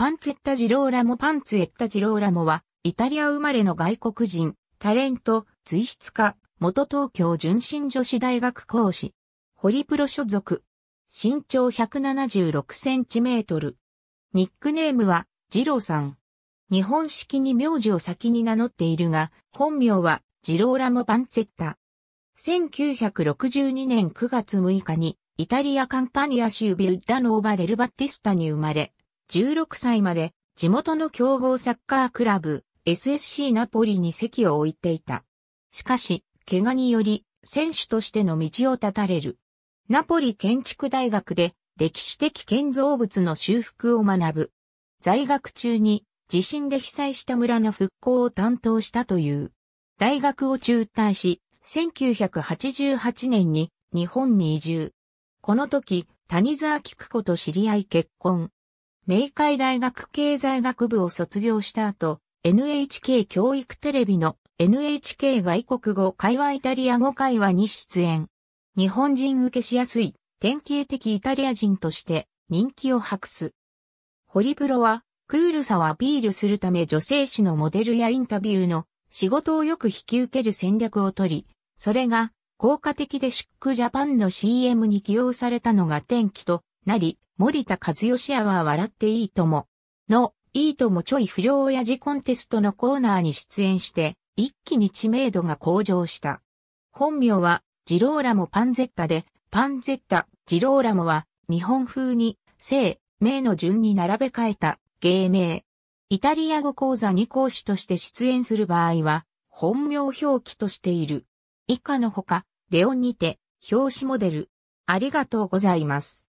パンツェッタ・ジローラモパンツェッタ・ジローラモは、イタリア生まれの外国人、タレント、追筆家、元東京純真女子大学講師。ホリプロ所属。身長176センチメートル。ニックネームは、ジローさん。日本式に名字を先に名乗っているが、本名は、ジローラモ・パンツェッタ。1962年9月6日に、イタリアカンパニア州ビルダノーバ・デルバッティスタに生まれ、16歳まで地元の強豪サッカークラブ SSC ナポリに席を置いていた。しかし、怪我により選手としての道を断たれる。ナポリ建築大学で歴史的建造物の修復を学ぶ。在学中に地震で被災した村の復興を担当したという。大学を中退し、1988年に日本に移住。この時、谷沢菊子と知り合い結婚。明海大学経済学部を卒業した後、NHK 教育テレビの NHK 外国語会話イタリア語会話に出演。日本人受けしやすい典型的イタリア人として人気を博す。ホリプロはクールさをアピールするため女性誌のモデルやインタビューの仕事をよく引き受ける戦略をとり、それが効果的でシックジャパンの CM に起用されたのが転機となり、森田和義アワー笑っていいとも、の、いいともちょい不良親父コンテストのコーナーに出演して、一気に知名度が向上した。本名は、ジローラモパンゼッタで、パンゼッタ、ジローラモは、日本風に、姓、名の順に並べ替えた、芸名。イタリア語講座に講師として出演する場合は、本名表記としている。以下のほか、レオンにて、表紙モデル。ありがとうございます。